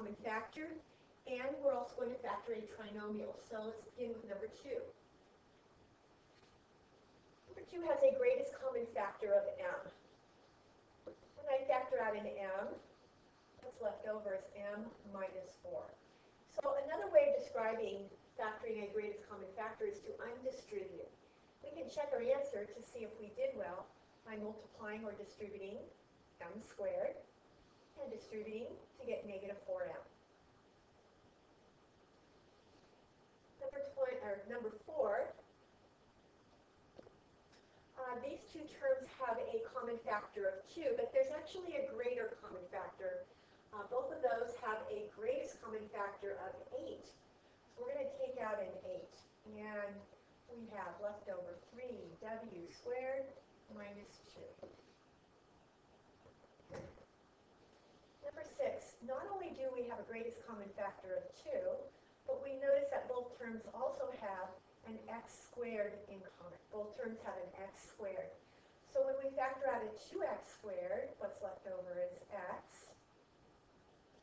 common factor, and we're also going to factor a trinomial. So let's begin with number two. Number two has a greatest common factor of m. When I factor out an m, what's left over is m minus 4. So another way of describing factoring a greatest common factor is to undistribute. We can check our answer to see if we did well by multiplying or distributing m squared and distributing to get negative 4m. Number, 20, or number 4, uh, these two terms have a common factor of 2, but there's actually a greater common factor. Uh, both of those have a greatest common factor of 8. So we're going to take out an 8, and we have left over 3w squared minus 2. Number 6, not only do we have a greatest common factor of 2, but we notice that both terms also have an x squared in common. Both terms have an x squared. So when we factor out a 2x squared, what's left over is x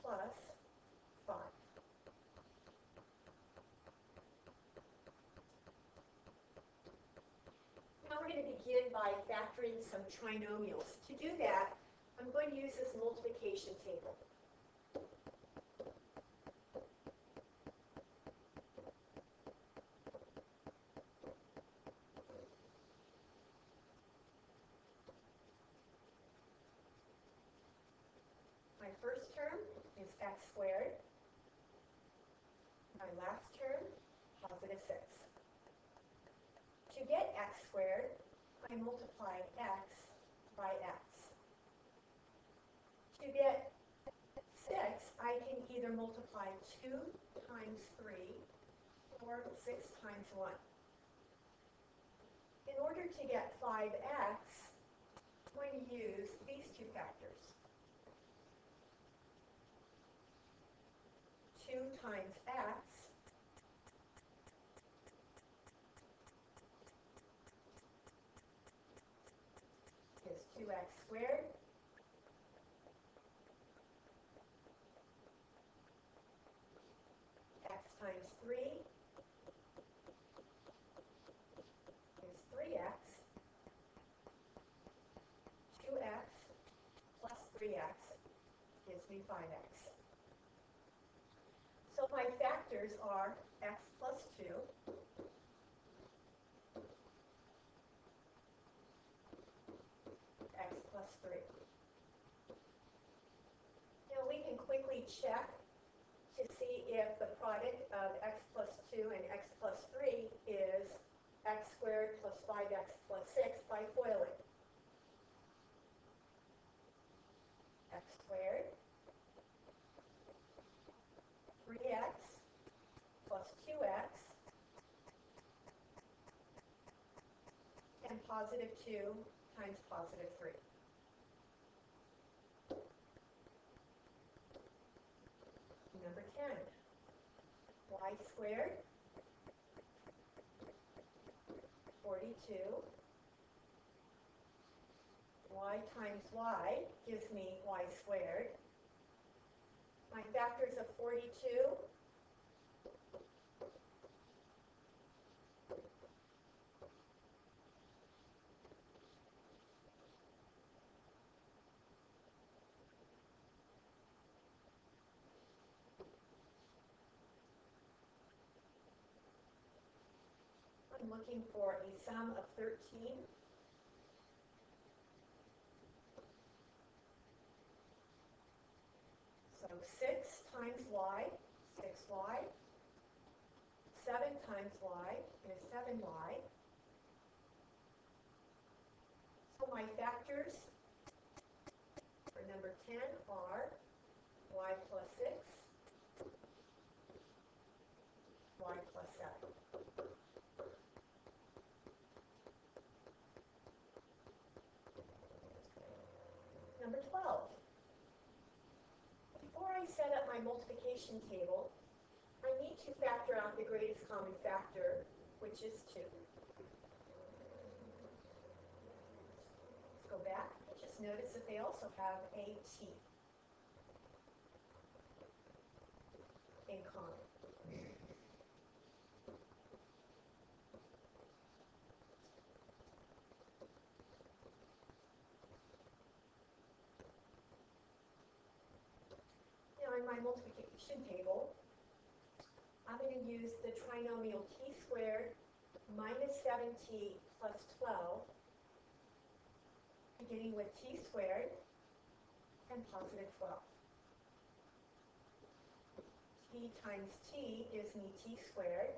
plus 5. Now we're going to begin by factoring some trinomials. To do that, I'm going to use this multiplication table. First term is x squared. My last term, positive 6. To get x squared, I multiply x by x. To get 6, I can either multiply 2 times 3 or 6 times 1. In order to get 5x, I'm going to use these two factors. 2 times x is 2x squared. x times 3 is 3x. 2x plus 3x gives me 5x. So my factors are x plus 2 x plus 3. Now we can quickly check to see if the product of x plus 2 and x plus 3 is x squared plus 5x plus 6 by FOILing. x squared 3x plus 2x and positive 2 times positive 3. Number 10, y squared, 42, y times y gives me y squared. My factors of 42 Looking for a sum of 13. So 6 times y, 6y. 7 times y is 7y. So my factors for number 10 are y plus 6, y plus 7. Number 12. Before I set up my multiplication table, I need to factor out the greatest common factor, which is 2. Let's go back. Just notice that they also have a t. in common. Now in my table, I'm going to use the trinomial t squared minus 7t plus 12, beginning with t squared and positive 12. t times t gives me t squared.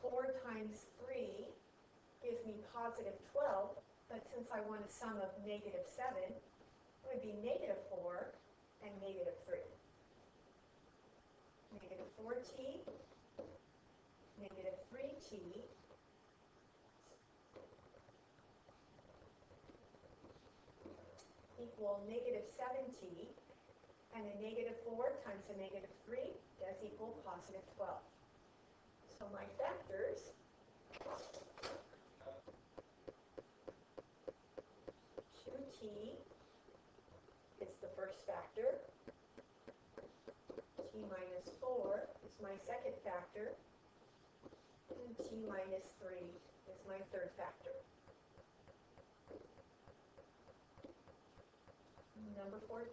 4 times 3 gives me positive 12, but since I want a sum of negative 7, it would be negative 4 and negative 3. Negative 4t, negative 3t, equal negative 7t, and a negative 4 times a negative 3 does equal positive 12. So my factors two t is the first factor. t minus 4 is my second factor. And t minus 3 is my third factor. Number 14.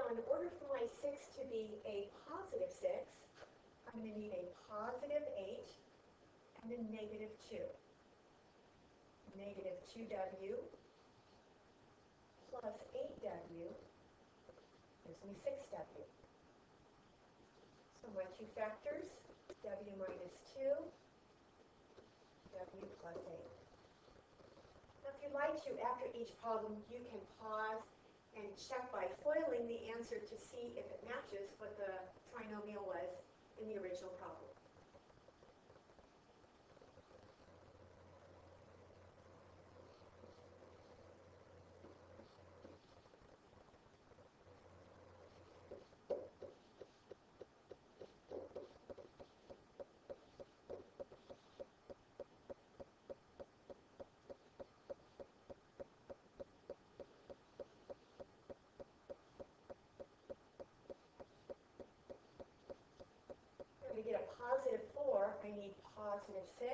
Now, in order for my 6 to be a positive 6, I'm going to need a positive 8 and a negative 2. Negative 2w plus 8w gives me 6w. So my two factors, w minus 2, w plus 8. Now, if you'd like to, after each problem, you can pause and check by foiling the answer to see if it matches what the trinomial was in the original problem. To get a positive 4, I need positive 6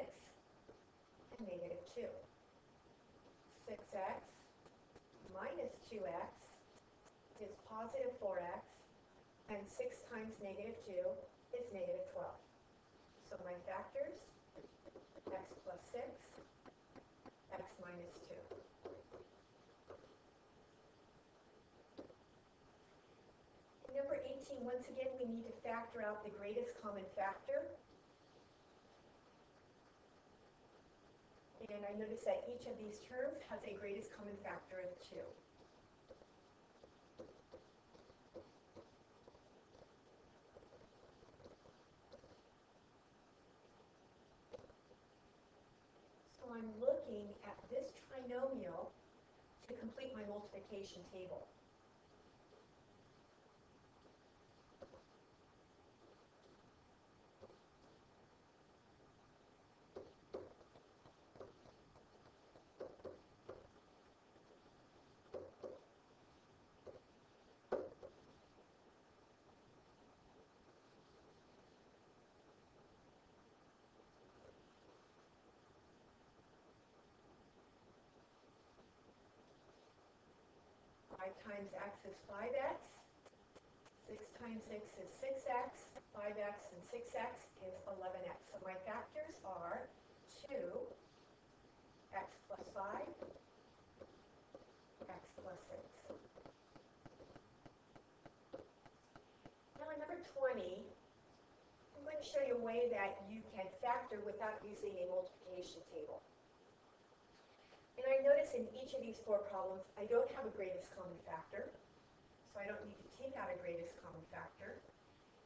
and negative 2. 6x minus 2x is positive 4x, and 6 times negative 2 is negative 12. So my factors, x plus 6, x minus 2. 18, once again, we need to factor out the greatest common factor. And I notice that each of these terms has a greatest common factor of 2. So I'm looking at this trinomial to complete my multiplication table. Five times x is five x. Six times six is six x. Five x and six x is eleven x. So my factors are two, x plus five, x plus six. Now in number twenty, I'm going to show you a way that you can factor without using a multiplication table. And I notice in each of these four problems, I don't have a greatest common factor, so I don't need to take out a greatest common factor.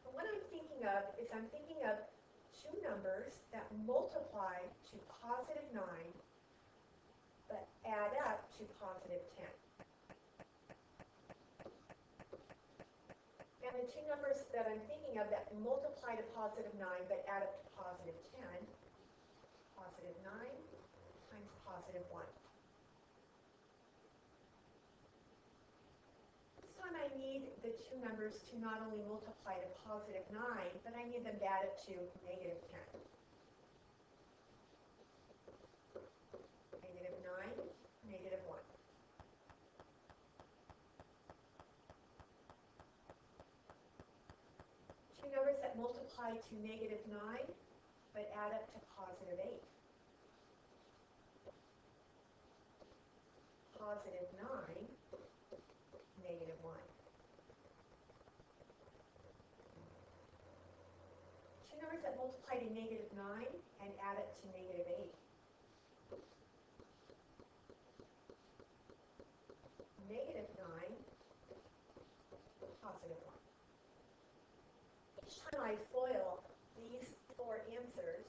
And what I'm thinking of is I'm thinking of two numbers that multiply to positive 9 but add up to positive 10. And the two numbers that I'm thinking of that multiply to positive 9 but add up to positive 10, positive 9 times positive 1. This time I need the two numbers to not only multiply to positive 9, but I need them to add up to negative 10. Negative 9, negative 1. Two numbers that multiply to negative 9, but add up to positive 8. Positive 9, negative 1. Two numbers multiply negative 9 and add it to negative 8. Negative 9, positive 1. Each time I FOIL these four answers,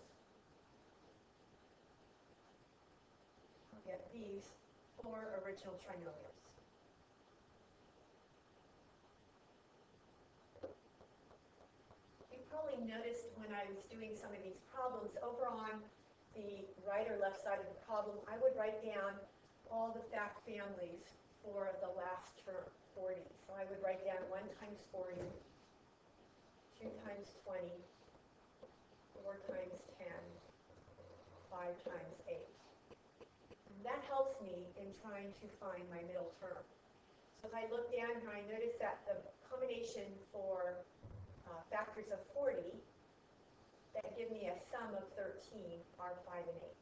I'll get these four original trinomials. You probably noticed when I was doing some of these problems, over on the right or left side of the problem, I would write down all the fact families for the last term, 40. So I would write down 1 times 40, 2 times 20, 4 times 10, 5 times 8. And that helps me in trying to find my middle term. So if I look down here, I notice that the combination for uh, factors of 40 that give me a sum of 13 are 5 and 8.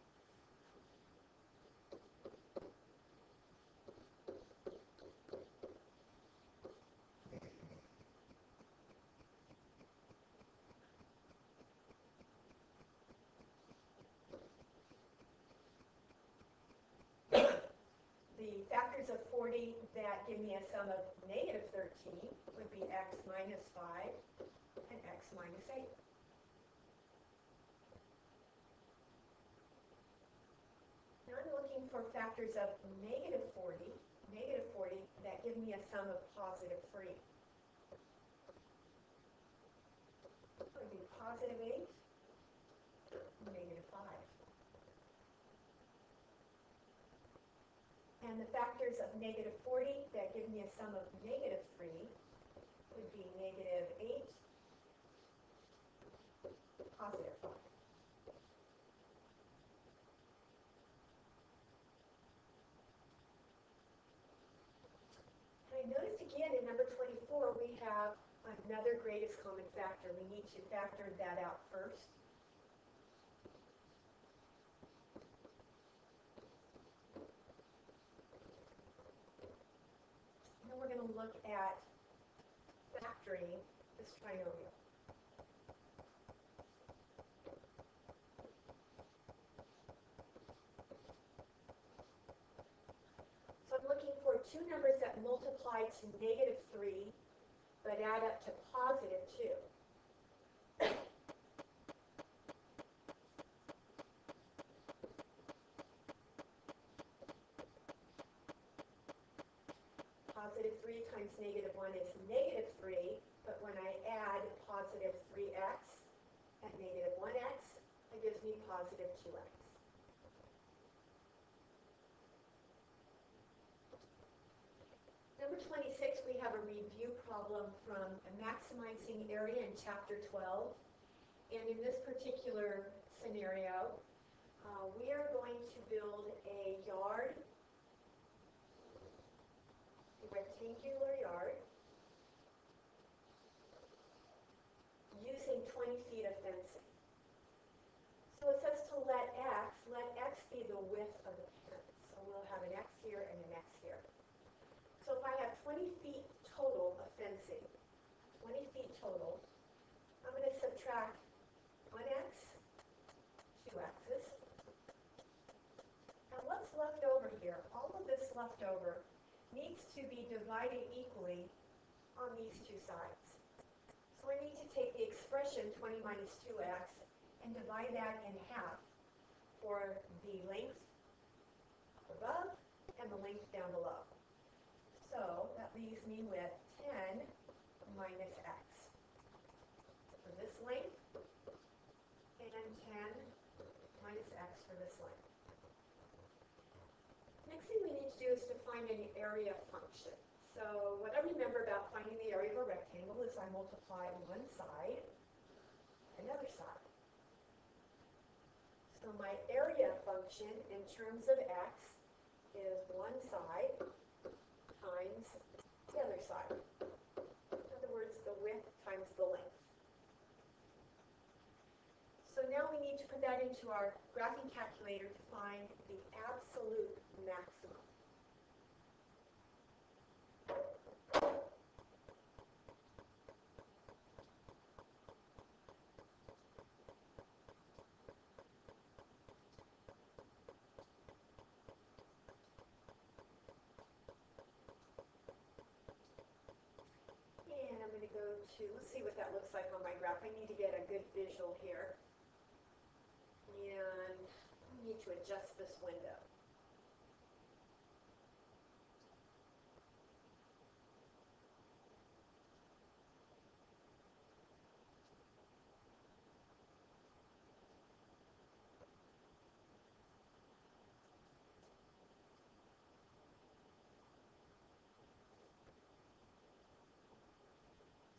The factors of 40 that give me a sum of negative 13 would be x minus 5 and x minus 8. Now I'm looking for factors of negative 40, negative 40 that give me a sum of positive 3. So it would be positive 8, negative 5. And the factors of negative 40 that give me a sum of negative 3 would be negative 8, positive 5. And I noticed again in number 24 we have another greatest common factor. We need to factor that out first. Then we're going to look at factoring this trinomial. So I'm looking for two numbers that multiply to negative 3 but add up to positive 2. Positive 3 times negative 1 is negative 3, but when I add positive 3x and negative 1x, it gives me positive 2x. Number 26, we have a review problem from maximizing area in chapter 12. And in this particular scenario, uh, we are going to build a yard, a rectangular yard, using 20 feet of fencing. So it says to let x, let x be the width of the fence. So we'll have an x here and an x here. So if I have 20 feet total of fencing, 20 feet total, I'm going to subtract 1x, 2x's. And what's left over here? All of this left over needs to be divided equally on these two sides. So we need to take the expression 20 minus 2x and divide that in half for the length above and the length down below. So that leaves me with 10 minus x for this length and 10 minus x for this length. Next thing we need to do is to find an area function. So what I remember about finding the area of a rectangle is I multiply one side, another side. So my area function in terms of x is one side times the other side. In other words, the width times the length. So now we need to put that into our graphing calculator to find the absolute maximum. And I'm going let's see what that looks like on my graph. I need to get a good visual here. And I need to adjust this window.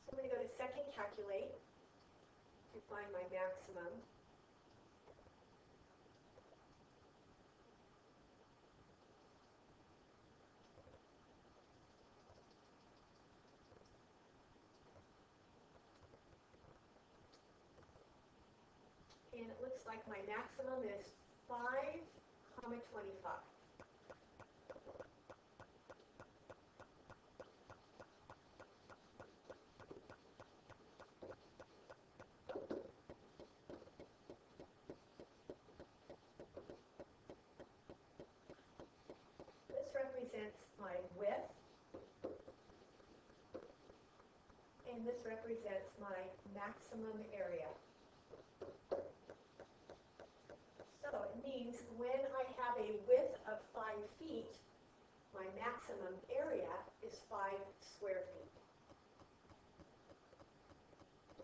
So I'm going to go to second to find my maximum. And it looks like my maximum is 5 comma 25. This represents my width. And this represents my maximum area. So it means when I have a width of five feet, my maximum area is five square